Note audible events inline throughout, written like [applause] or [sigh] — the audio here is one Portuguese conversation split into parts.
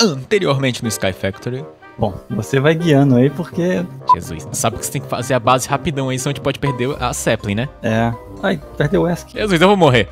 Anteriormente no Sky Factory. Bom, você vai guiando aí porque. Jesus. Sabe que você tem que fazer a base rapidão aí, senão a gente pode perder a Sapling, né? É. Ai, perdeu o Esk. Jesus, eu vou morrer.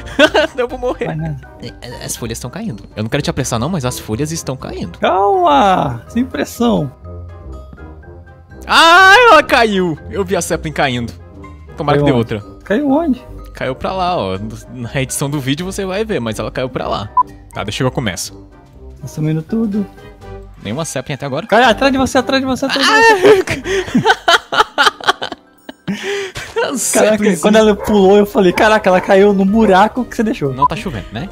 [laughs] eu vou morrer. Vai nada. As folhas estão caindo. Eu não quero te apressar, não, mas as folhas estão caindo. Calma! Sem pressão. Ah, ela caiu! Eu vi a Sapling caindo. Tomara Caiu que dê onde? outra. Caiu onde? Caiu pra lá, ó. Na edição do vídeo você vai ver, mas ela caiu pra lá. Tá, deixa eu eu começo. Tá sumindo tudo. Nenhuma Sapling até agora. Cai atrás de você, atrás de você, atrás de você. [laughs] [laughs] Caraca, Saplingzinha. quando ela pulou, eu falei, caraca, ela caiu no buraco que você deixou. Não tá chovendo, né?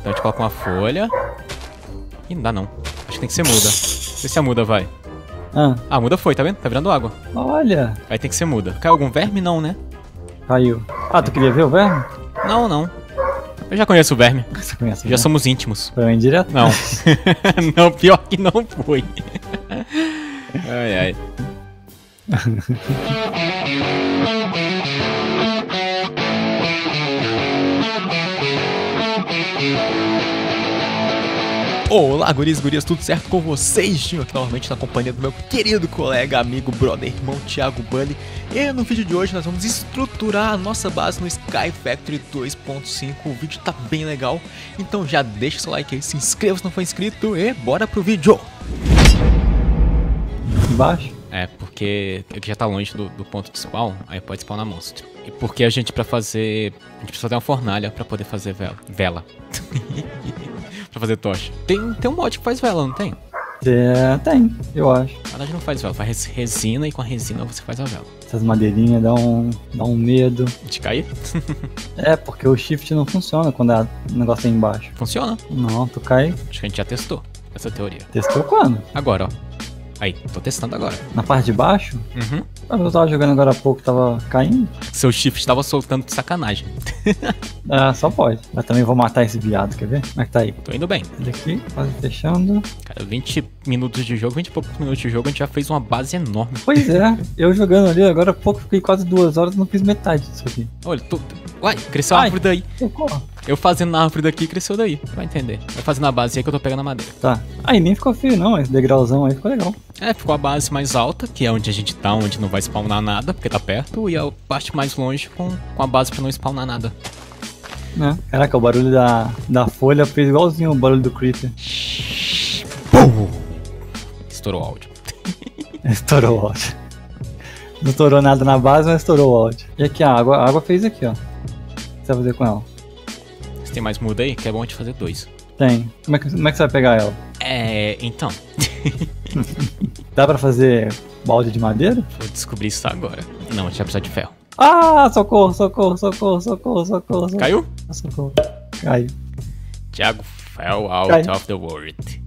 Então a gente coloca uma folha. Ih, não dá não. Acho que tem que ser muda. Vê se a muda vai. Ah, Ah, a muda foi, tá vendo? Tá virando água. olha. Aí tem que ser muda. Caiu algum verme? Não, né? Caiu. Ah, tu queria ver o verme? Não, não. Eu já conheço o verme. [laughs] Você conhece o Já verme? somos íntimos. Foi um indireto? Não. [laughs] [laughs] não, pior que não foi. ai, ai. Olá, guris, gurias, tudo certo com vocês? Estou aqui novamente na companhia do meu querido colega, amigo, brother, irmão Thiago Bunny. E no vídeo de hoje nós vamos estruturar a nossa base no Sky Factory 2.5. O vídeo tá bem legal, então já deixa seu like aí, se inscreva se não for inscrito e bora pro vídeo! Embaixo? É, porque aqui já tá longe do, do ponto de spawn, aí pode spawnar monstro. E porque a gente, pra fazer. A gente precisa fazer uma fornalha pra poder fazer vela. Vela. [laughs] [laughs] pra fazer tocha. Tem, tem um mod que faz vela, não tem? É, tem, eu acho. Na verdade não faz vela, faz resina e com a resina você faz a vela. Essas madeirinhas dão um, dão um medo. De cair? [laughs] É, porque o shift não funciona quando a- o negócio tá embaixo. Funciona. Não, tu cai. Acho que a gente já testou essa teoria. Testou quando? Agora, ó. Aí, tô testando agora. Na parte de baixo? Uhum. Eu tava jogando agora há pouco, tava caindo. Seu shift tava soltando de sacanagem. [laughs] Ah, só pode. Mas também vou matar esse viado, quer ver? Como é que tá aí? Tô indo bem. Ele aqui, quase fechando. Cara, 20 minutos de jogo, 20 e poucos minutos de jogo, a gente já fez uma base enorme. Pois é, eu jogando ali, agora há pouco fiquei quase duas horas e não fiz metade disso aqui. Olha, tô... Uai, cresceu a árvore daí. Socorro. Eu fazendo na árvore daqui, cresceu daí. Vai entender. Vai fazendo a base aí que eu tô pegando a madeira. Tá. Aí nem ficou feio não, esse degrauzão aí ficou legal. É, ficou a base mais alta, que é onde a gente tá, onde não vai spawnar nada, porque tá perto, e a parte mais longe com, com a base pra não spawnar nada. Né? Caraca, o barulho da, da folha fez igualzinho o barulho do Creeper. Estourou o áudio. [laughs] Estourou o áudio. Não estourou nada na base, mas estourou o áudio. E aqui a água, a água fez aqui, ó. Você vai fazer com ela? Você tem mais muda aí? Que é bom gente fazer dois. Tem. Como é que, como é que você vai pegar ela? É, então. [laughs] Dá pra fazer balde de madeira? Vou descobrir isso agora. Não, a gente vai precisar de ferro. Ah, socorro, socorro, socorro, socorro, socorro. socorro. Caiu? Socorro. Caiu. Thiago fell out Caiu. of the world.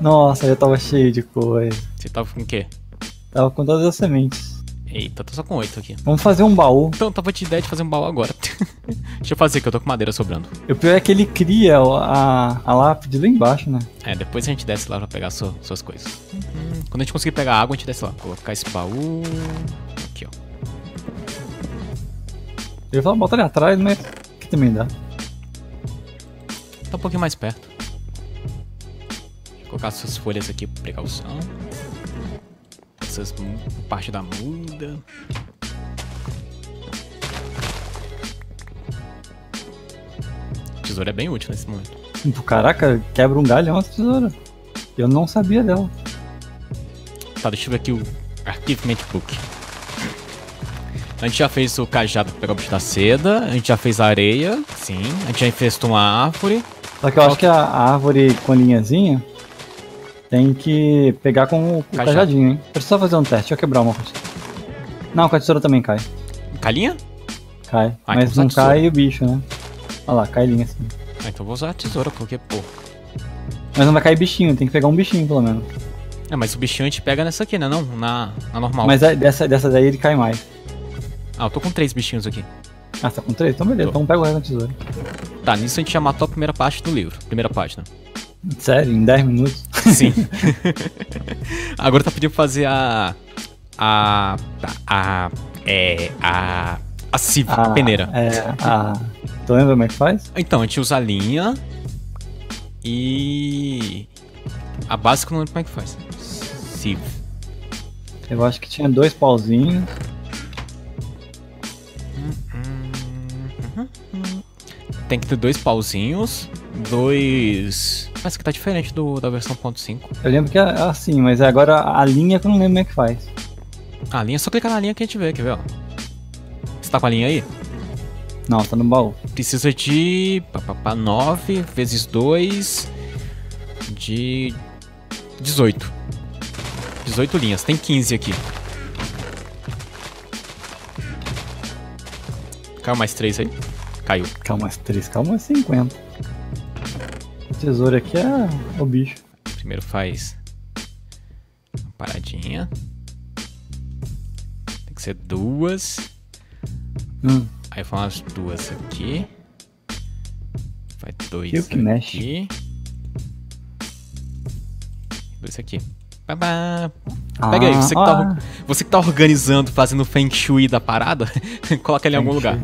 Nossa, eu tava cheio de coisa. Você tava com o quê? Tava com todas as sementes. Eita, tô só com oito aqui. Vamos fazer um baú. Então, tava de ideia de fazer um baú agora. [laughs] Deixa eu fazer, que eu tô com madeira sobrando. O pior é que ele cria a, a lápide lá embaixo, né? É, depois a gente desce lá pra pegar sua- suas coisas. Uhum. Quando a gente conseguir pegar água, a gente desce lá. Colocar esse baú. Aqui, ó. Eu ia falar botar ali atrás, mas que também dá. Tá um pouquinho mais perto. Eu colocar essas folhas aqui por precaução. Essas parte da muda. Tesoura é bem útil nesse momento. Caraca, quebra um galho, é uma tesoura. Eu não sabia dela. Tá, deixa eu ver aqui o Archivement Book. A gente já fez o cajado pra pegar o bicho da seda, a gente já fez a areia, sim, a gente já infestou uma árvore. Só que eu acho que a, a árvore com linhazinha tem que pegar com o, Cajado. cajadinho, hein? Só fazer um teste, deixa eu quebrar uma coisa. Não, com a tesoura também cai. Calinha? Cai. Ah, mas então não cai o bicho, né? Olha lá, cai linha assim. Ah, então eu vou usar a tesoura, porque, pô. Mas não vai cair bichinho, tem que pegar um bichinho pelo menos. É, mas o bichinho a gente pega nessa aqui, né? Não, na, na normal. Mas a- dessa, dessa daí ele cai mais. Ah, eu tô com três bichinhos aqui. Ah, você tá com três? Então beleza, Tô. então pega o resto da tesoura. Tá, nisso a gente já matou a primeira parte do livro. Primeira página. Sério, em 10 minutos? Sim. [laughs] Agora tá pedindo pra fazer a. A. tá, A. É. A. A civ, a peneira. É, a... Tu lembra como é que faz? Então, a gente usa a linha. E. A básica eu não lembro como é que faz. Sieve. Eu acho que tinha dois pauzinhos. Tem que ter dois pauzinhos, dois. Parece que tá diferente do, da versão .5. Eu lembro que é assim, mas agora a linha que eu não lembro como é que faz. A linha, é só clicar na linha que a gente vê, quer ver, ó. Você tá com a linha aí? Não, tá no baú. Precisa de. Papapá, 9 vezes 2 de 18. 18 linhas, tem 15 aqui. Caiu mais 3 aí? Caiu. Calma, mais 3, calma, mais 50. O tesouro aqui é o bicho. Primeiro faz uma paradinha. Tem que ser duas. Hum, Aí faz umas duas aqui. Faz dois Eu que aqui. mexe. Dois aqui. Babá. Pega aí, Ah, você que, tá, ah, você que tá organizando, fazendo feng shui da parada, [laughs] coloca ele em algum lugar.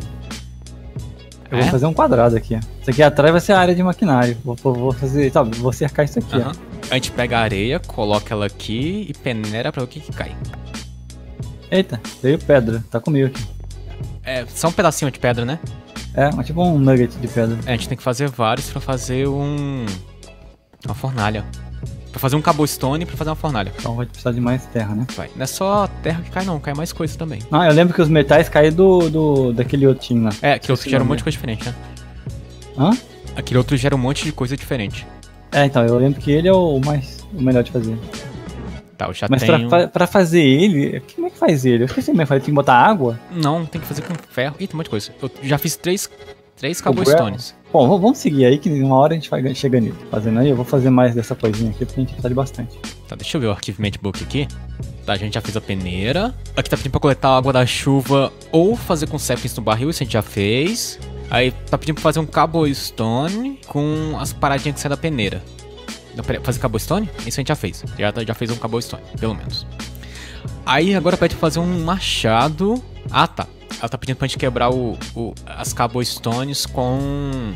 Eu É? vou fazer um quadrado aqui. Isso aqui atrás vai ser a área de maquinário. Vou, vou- fazer, sabe, vou cercar isso aqui, ó. A gente pega a areia, coloca ela aqui e peneira pra ver o que, que cai. Eita, veio pedra. Tá comigo aqui. É, só um pedacinho de pedra, né? É, mas tipo um nugget de pedra. É, a gente tem que fazer vários pra fazer um. Uma fornalha. Pra fazer um cobblestone pra fazer uma fornalha. Então vai precisar de mais terra, né? Vai. Não é só terra que cai, não, cai mais coisa também. Ah, eu lembro que os metais caíram do, do, daquele outro time lá. É, aquele outro gera um monte de coisa diferente, né? Hã? Aquele outro gera um monte de coisa diferente. É, então, eu lembro que ele é o mais o melhor de fazer. Tá, eu já Mas pra, tenho. fa- pra fazer ele, como é que faz ele? Eu esqueci é que faz. Tem que botar água? Não, tem que fazer com ferro. Ih, tem um monte de coisa. Eu já fiz três, três cobblestones. Bom, vamos seguir aí que uma hora a gente vai chegar nele. Fazendo aí, eu vou fazer mais dessa coisinha aqui porque a gente precisa de bastante. Tá, deixa eu ver o Archive Book aqui. Tá, a gente já fez a peneira. Aqui tá pedindo pra coletar água da chuva ou fazer com saplings no barril, isso a gente já fez. Aí tá pedindo pra fazer um cobblestone com as paradinhas que saem da peneira. Não, pera, fazer cobblestone? Isso a gente já fez. Já, já fez um cobblestone, pelo menos. Aí agora pede pra fazer um machado. Ah, tá. Ela tá pedindo pra gente quebrar o, o- as cobblestones com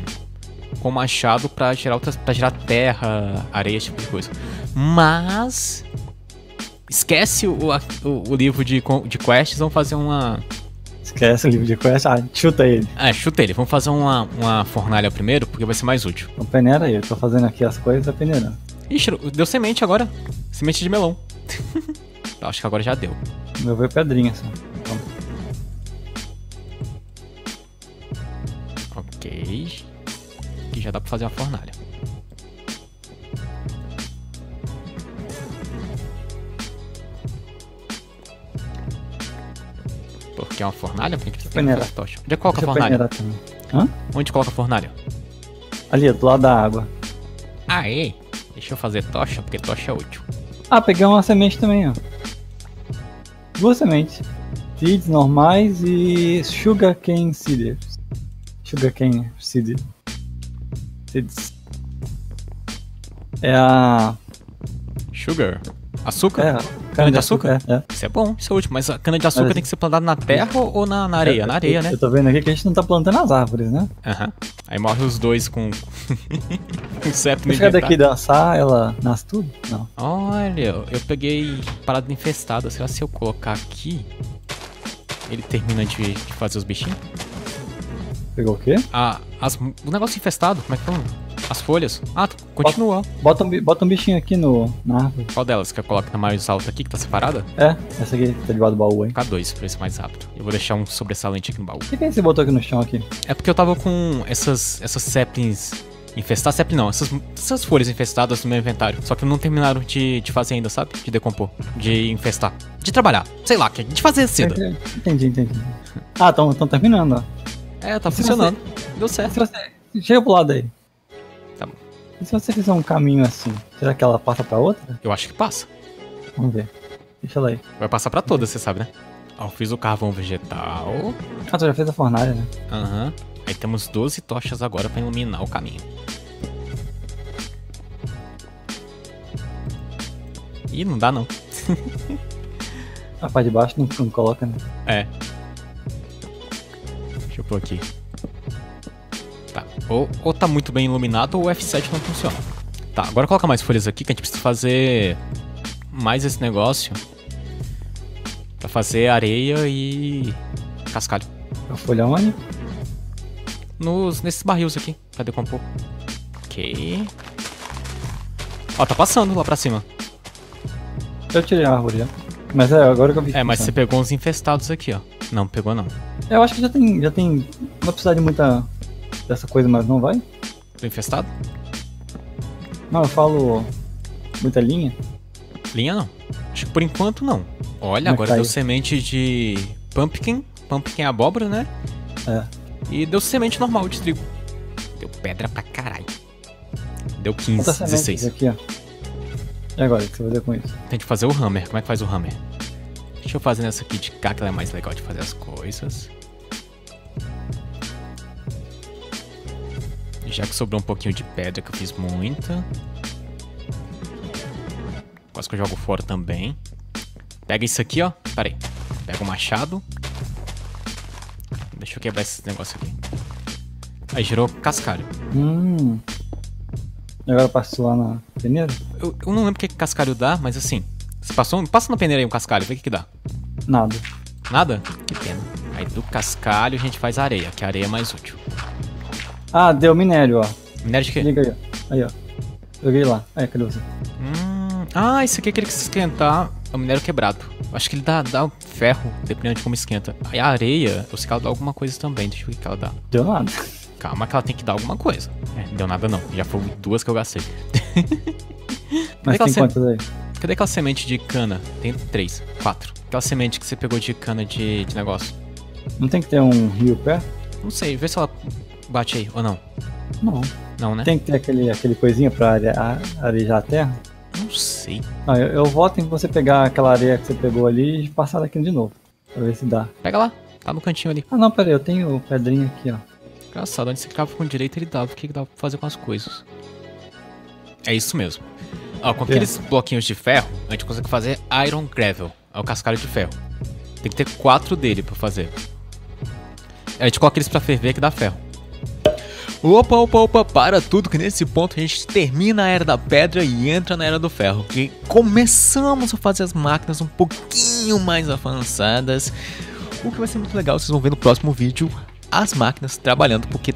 com machado pra gerar outras, para gerar terra, areia, esse tipo de coisa. Mas esquece o, o, o livro de, de quests, vamos fazer uma. Esquece o livro de quest. Ah, chuta ele. Ah, chuta ele, vamos fazer uma, uma fornalha primeiro, porque vai ser mais útil. Então peneira aí. Eu tô fazendo aqui as coisas, tá peneirando. Ixi, deu semente agora. Semente de melão. [laughs] Acho que agora já deu. Meu veio pedrinha só. Ok. Aqui já dá pra fazer uma fornalha. Porque é uma fornalha? Porque precisa peneirar. fazer tocha. Onde é que coloca a deixa fornalha? também. Onde coloca a fornalha? Ali, do lado da água. Aê! Deixa eu fazer tocha, porque tocha é útil. Ah, peguei uma semente também, ó. Duas sementes. Seeds normais e sugarcane seeders. Sugarcane seed. Seeds. É a. Sugar. Açúcar? É, cana de açúcar? É, é. Isso é bom, isso é útil. Mas a cana de açúcar Mas- tem que ser plantada na terra ou na, na areia? Na areia, eu, né? Eu tô vendo aqui que a gente não tá plantando as árvores, né? Aham. Aí morre os dois com. com septo Se chegar daqui dançar, ela nasce tudo? Não. Olha, eu peguei parada infestada. Será que se eu colocar aqui. Ele termina de, de fazer os bichinhos? Pegou o quê? Ah, as, o negócio infestado, como é que fala? As folhas. Ah, t- continua. Bota um, bota um bichinho aqui no, na árvore. Qual delas? Que eu coloco na mais alta aqui, que tá separada? É, essa aqui tá debaixo do baú aí. K2, pra ser mais rápido. Eu vou deixar um sobressalente aqui no baú. O que, que é que você botou aqui no chão aqui? É porque eu tava com essas, essas saplings infestadas. Sapling não, essas, essas folhas infestadas no meu inventário. Só que não terminaram de, de fazer ainda, sabe? De decompor. De infestar. De trabalhar. Sei lá, de fazer cedo. Entendi, entendi. Ah, estão terminando, ó. É, tá funcionando. Deu Se certo. você... Chega pro lado aí. Tá bom. E se você fizer um caminho assim, será que ela passa pra outra? Eu acho que passa. Vamos ver. Deixa ela aí. Vai passar pra todas, você sabe, né? Ó, eu fiz o carvão vegetal. Ah, tu já fez a fornalha, né? Aham. Aí temos 12 tochas agora pra iluminar o caminho. Ih, não dá não. [laughs] A parte de baixo não, não coloca, né? É. Deixa eu pôr aqui. Tá. Ou, ou tá muito bem iluminado ou o F7 não funciona. Tá, agora coloca mais folhas aqui que a gente precisa fazer mais esse negócio. Pra fazer areia e cascalho. A folha onde? Nos, nesses barris aqui, pra decompor. Ok. Ó, tá passando lá pra cima. Eu tirei a árvore já. Mas é, agora que eu vi. É, mas você pegou uns infestados aqui, ó. Não, pegou não. Eu acho que já tem. Já tem. Não vai precisar de muita. dessa coisa, mas não vai? Do infestado? Não, eu falo. muita linha. Linha não. Acho que por enquanto não. Olha, Como é agora tá deu isso? semente de pumpkin. Pumpkin é abóbora, né? É. E deu semente normal de trigo. Deu pedra pra caralho. Deu 15, Quantas sementes 16. aqui, ó. E agora, o que você vai fazer com isso? Tem que fazer o hammer. Como é que faz o hammer? Deixa eu fazer nessa aqui de cá, que ela é mais legal de fazer as coisas. Já que sobrou um pouquinho de pedra, que eu fiz muita. Quase que eu jogo fora também. Pega isso aqui, ó. Pera aí. Pega o machado. Deixa eu quebrar esse negócio aqui. Aí gerou cascalho. Hum. E agora passou lá na peneira? Eu, eu não lembro o que que cascalho dá, mas assim. Você passou, passa na peneira aí um cascalho, vê o que, que dá. Nada. Nada? Que pena. Aí do cascalho a gente faz areia, que a areia é mais útil. Ah, deu minério, ó. Minério de quê? Liga aí, ó. Aí, ó. Joguei lá. Aí, cadê você? Hum, ah, esse aqui é aquele que se esquentar é o minério quebrado. Acho que ele dá, dá ferro, dependendo de como esquenta. Aí a areia, eu sei que ela dá alguma coisa também. Deixa eu ver o que ela dá. Deu nada. Calma que ela tem que dar alguma coisa. É, não deu nada não. Já foram duas que eu gastei. [laughs] Mas aquela tem quantas aí? Cadê aquela semente de cana? Tem três, quatro. Aquela semente que você pegou de cana de, de negócio. Não tem que ter um rio perto? Não sei, vê se ela bate aí ou não. Não. Não, né? Tem que ter aquele, aquele coisinha pra are- arejar a terra? Não sei. Ah, eu, eu voto em você pegar aquela areia que você pegou ali e passar daqui de novo. Pra ver se dá. Pega lá. Tá no cantinho ali. Ah não, pera aí, eu tenho pedrinha aqui, ó. Engraçado, onde você clicava com direito ele dava o que que dava pra fazer com as coisas. É isso mesmo. Ó, com É. aqueles bloquinhos de ferro, a gente consegue fazer Iron Gravel. É o cascalho de ferro. Tem que ter quatro dele pra fazer. A gente coloca eles pra ferver que dá ferro. Opa, opa, opa, para tudo que nesse ponto a gente termina a Era da Pedra e entra na Era do Ferro. Que começamos a fazer as máquinas um pouquinho mais avançadas. O que vai ser muito legal, vocês vão ver no próximo vídeo as máquinas trabalhando, porque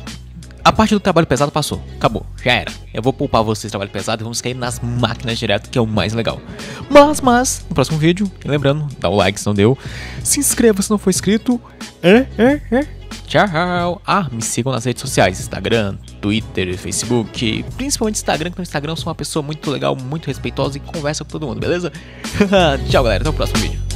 a parte do trabalho pesado passou, acabou, já era. Eu vou poupar vocês trabalho pesado e vamos cair nas máquinas direto, que é o mais legal. Mas, mas, no próximo vídeo, lembrando, dá o like se não deu, se inscreva se não for inscrito. É, é, é. Tchau. Ah, me sigam nas redes sociais, Instagram, Twitter, Facebook, principalmente Instagram, porque no Instagram eu sou uma pessoa muito legal, muito respeitosa e conversa com todo mundo, beleza? [laughs] Tchau, galera, até o próximo vídeo.